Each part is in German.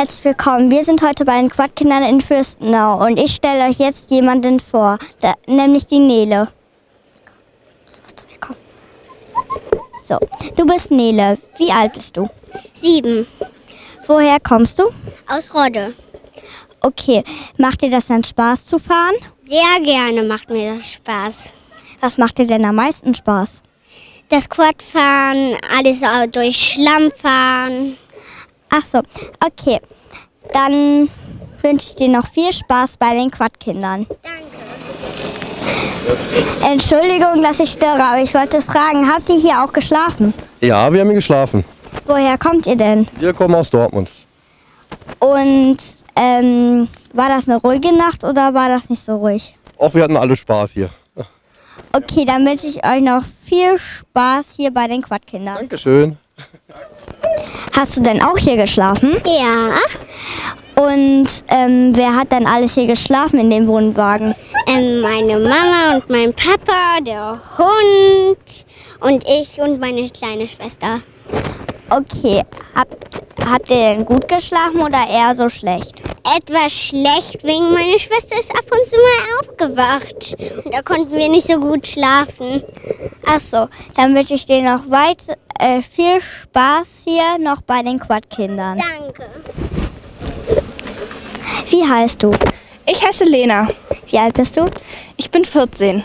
herzlich willkommen. Wir sind heute bei den Quadkindern in Fürstenau und ich stelle euch jetzt jemanden vor, da, nämlich die Nele. So, du bist Nele. Wie alt bist du? Sieben. Woher kommst du? Aus Rodde. Okay, macht dir das dann Spaß zu fahren? Sehr gerne macht mir das Spaß. Was macht dir denn am meisten Spaß? Das Quadfahren, alles durch Schlamm fahren. Ach so, okay. Dann wünsche ich dir noch viel Spaß bei den Quadkindern. Danke. Entschuldigung, dass ich störe, aber ich wollte fragen, habt ihr hier auch geschlafen? Ja, wir haben hier geschlafen. Woher kommt ihr denn? Wir kommen aus Dortmund. Und ähm, war das eine ruhige Nacht oder war das nicht so ruhig? Auch wir hatten alle Spaß hier. Okay, dann wünsche ich euch noch viel Spaß hier bei den Quadkindern. Dankeschön. Hast du denn auch hier geschlafen? Ja, Und ähm, wer hat dann alles hier geschlafen in dem Wohnwagen? ähm, meine Mama und mein Papa, der Hund und ich und meine kleine Schwester. Okay, habt, habt ihr denn gut geschlafen oder eher so schlecht? Etwas schlecht, wegen meine Schwester ist ab und zu mal aufgewacht. Und da konnten wir nicht so gut schlafen. Ach so, dann wünsche ich dir noch weit äh, viel Spaß hier noch bei den Quadkindern. Danke. Wie heißt du? Ich heiße Lena. Wie alt bist du? Ich bin 14.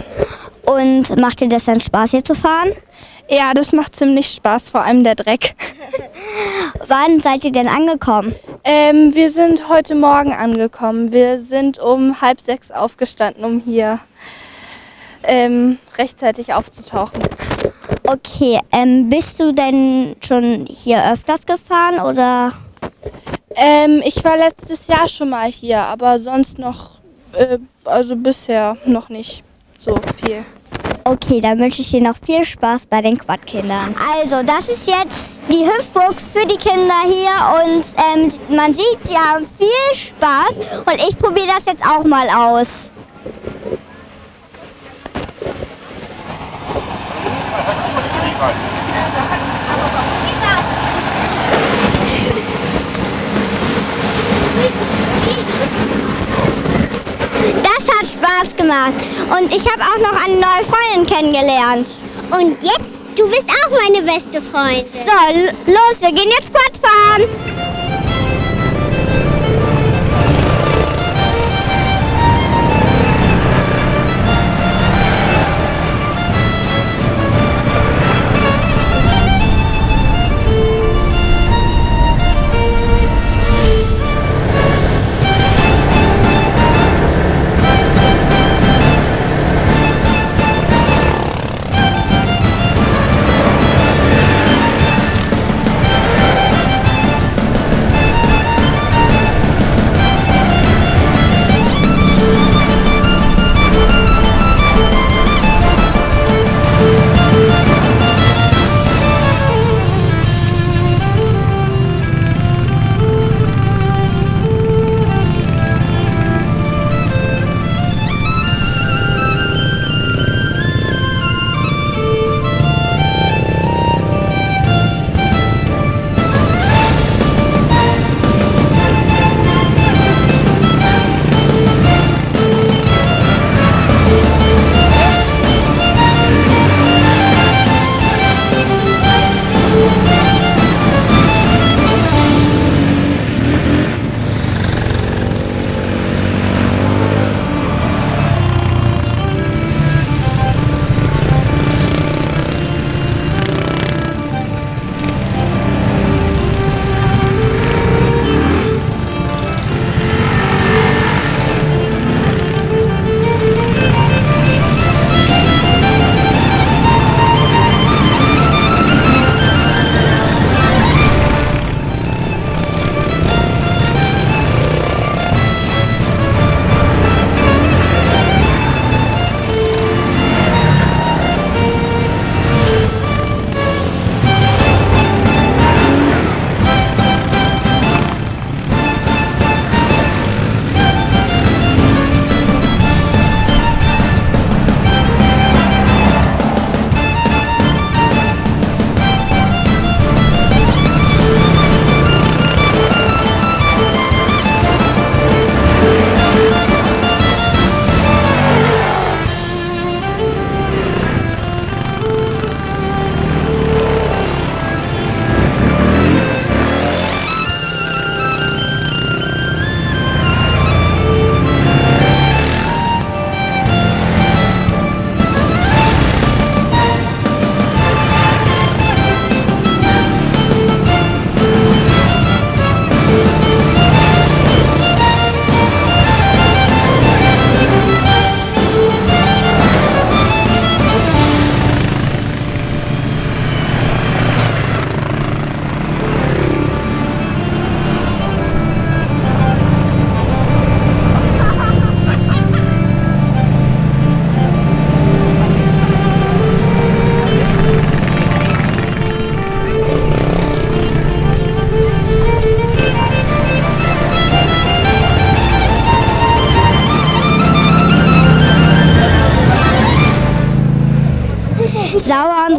Und macht dir das dann Spaß hier zu fahren? Ja, das macht ziemlich Spaß, vor allem der Dreck. Wann seid ihr denn angekommen? Ähm, wir sind heute Morgen angekommen. Wir sind um halb sechs aufgestanden, um hier ähm, rechtzeitig aufzutauchen. Okay, ähm, bist du denn schon hier öfters gefahren oder? Ähm, ich war letztes Jahr schon mal hier, aber sonst noch, äh, also bisher noch nicht so viel. Okay, dann wünsche ich dir noch viel Spaß bei den Quadkindern. Also, das ist jetzt die Hüpfburg für die Kinder hier und ähm, man sieht, sie haben viel Spaß und ich probiere das jetzt auch mal aus. Das hat Spaß gemacht und ich habe auch noch eine neue Freundin kennengelernt. Und jetzt, du bist auch meine beste Freundin. So, los, wir gehen jetzt Quad fahren.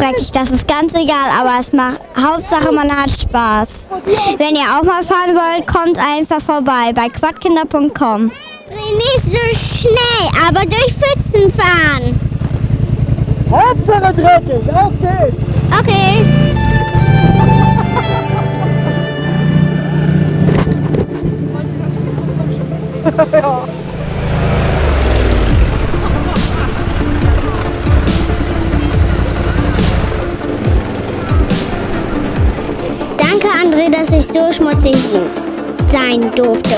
Dreckig, das ist ganz egal, aber es macht Hauptsache man hat Spaß. Wenn ihr auch mal fahren wollt, kommt einfach vorbei bei quadkinder.com. Nicht so schnell, aber durch Pfützen fahren. Hauptsache dreckig, auf geht's! Okay. Danke, Ich so schmutzig sein durfte.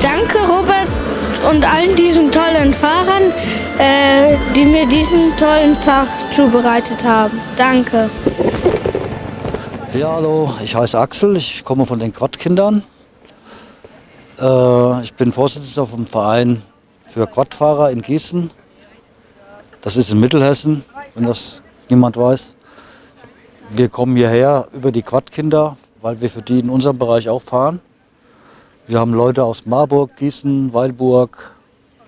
Danke Robert und allen diesen tollen Fahrern, äh, die mir diesen tollen Tag zubereitet haben. Danke. Ja, hallo, ich heiße Axel, ich komme von den Quadkindern. Äh, ich bin Vorsitzender vom Verein für Quadfahrer in Gießen. Das ist in Mittelhessen, wenn das niemand weiß. Wir kommen hierher über die Quadkinder, weil wir für die in unserem Bereich auch fahren. Wir haben Leute aus Marburg, Gießen, Weilburg,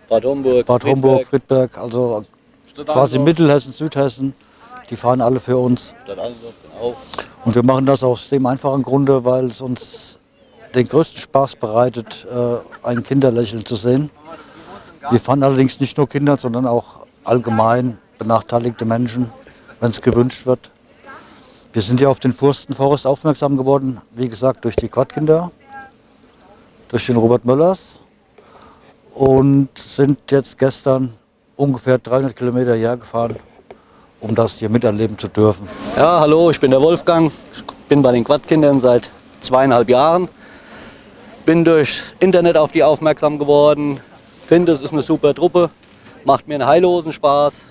Bad Homburg. Bad Homburg, Friedberg, also quasi Mittelhessen, Südhessen. Die fahren alle für uns. Und wir machen das aus dem einfachen Grunde, weil es uns den größten Spaß bereitet, äh, ein Kinderlächeln zu sehen. Wir fahren allerdings nicht nur Kinder, sondern auch allgemein benachteiligte Menschen, wenn es gewünscht wird. Wir sind ja auf den Furstenforest aufmerksam geworden, wie gesagt, durch die Quadkinder, durch den Robert Möllers und sind jetzt gestern ungefähr 300 Kilometer hierher gefahren, um das hier miterleben zu dürfen. Ja, hallo, ich bin der Wolfgang. Ich bin bei den Quadkindern seit zweieinhalb Jahren. Bin durch Internet auf die aufmerksam geworden. Finde, es ist eine super Truppe. Macht mir einen heillosen Spaß.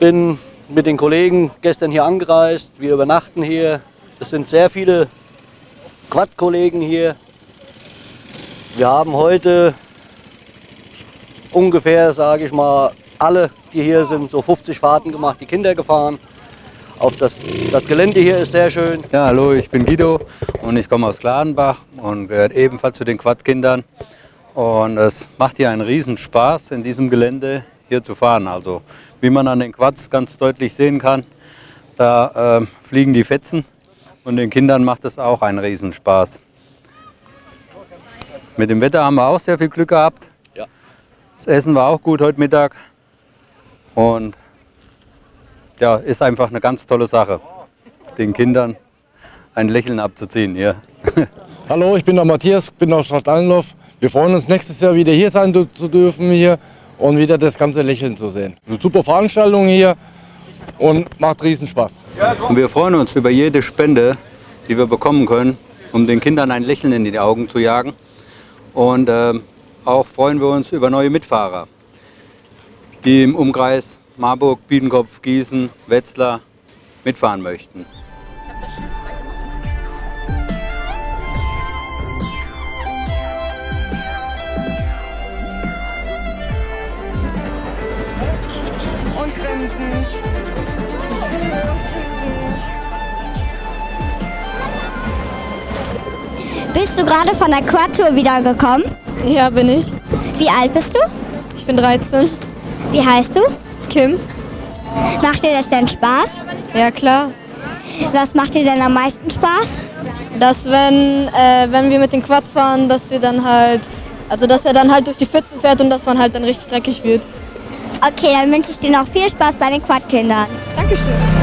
Bin mit den Kollegen gestern hier angereist. Wir übernachten hier. Es sind sehr viele Quad-Kollegen hier. Wir haben heute ungefähr, sage ich mal, alle, die hier sind, so 50 Fahrten gemacht, die Kinder gefahren. Auf das, das Gelände hier ist sehr schön. Ja, hallo, ich bin Guido und ich komme aus Gladenbach und gehöre ebenfalls zu den Quadkindern. Und es macht hier einen Riesenspaß, in diesem Gelände hier zu fahren. Also wie man an den Quads ganz deutlich sehen kann, da äh, fliegen die Fetzen und den Kindern macht es auch einen Riesenspaß. Mit dem Wetter haben wir auch sehr viel Glück gehabt. Das Essen war auch gut heute Mittag. Und ja, ist einfach eine ganz tolle Sache, den Kindern ein Lächeln abzuziehen hier. Hallo, ich bin der Matthias, bin aus Stadt Allenloff. Wir freuen uns nächstes Jahr wieder hier sein zu dürfen hier und wieder das ganze Lächeln zu sehen. Eine super Veranstaltung hier und macht riesen Spaß. Und wir freuen uns über jede Spende, die wir bekommen können, um den Kindern ein Lächeln in die Augen zu jagen. Und ähm, auch freuen wir uns über neue Mitfahrer, die im Umkreis Marburg, Biedenkopf, Gießen, Wetzlar mitfahren möchten. Und grinsen. Bist du gerade von der Quad-Tour wiedergekommen? Ja, bin ich. Wie alt bist du? Ich bin 13. Wie heißt du? Kim? Macht dir das denn Spaß? Ja, klar. Was macht dir denn am meisten Spaß? Dass wenn, äh, wenn wir mit dem Quad fahren, dass wir dann halt, also dass er dann halt durch die Pfützen fährt und dass man halt dann richtig dreckig wird. Okay, dann wünsche ich dir noch viel Spaß bei den Quad-Kindern. Dankeschön.